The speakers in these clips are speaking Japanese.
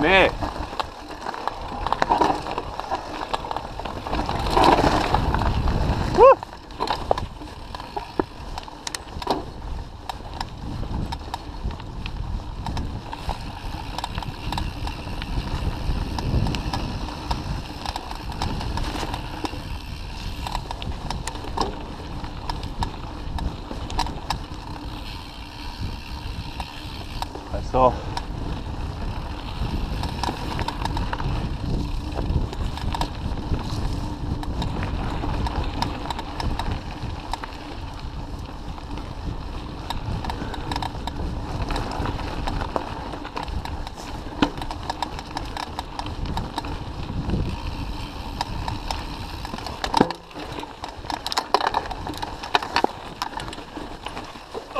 ですね。そう。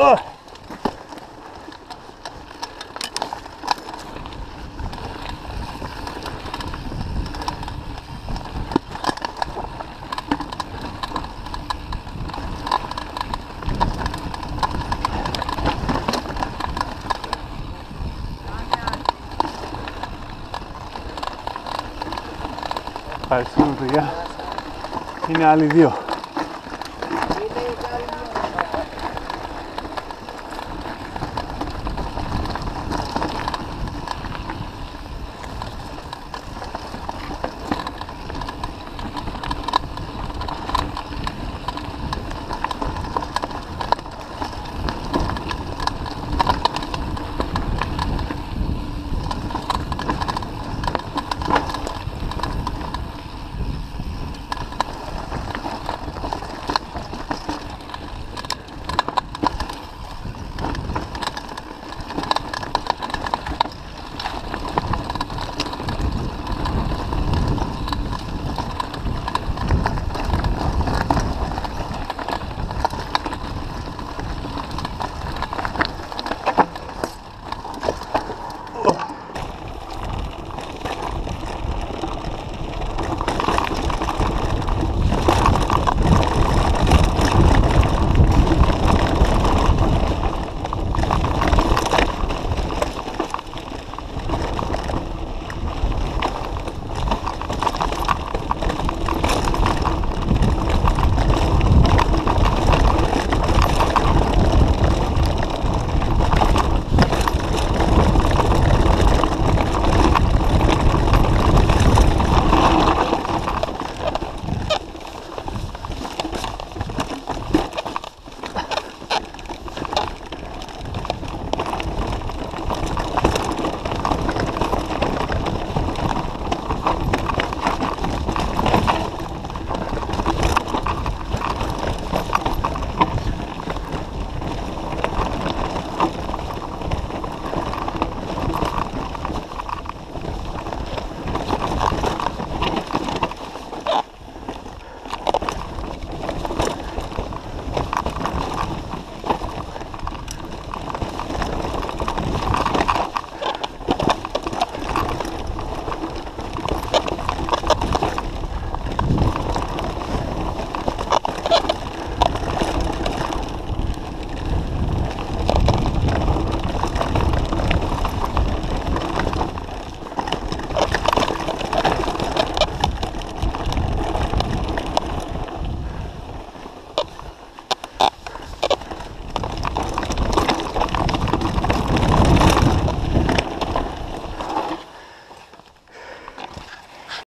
Ευχαριστώ. Ευχαριστούμε παιδιά. Είναι άλλοι δύο.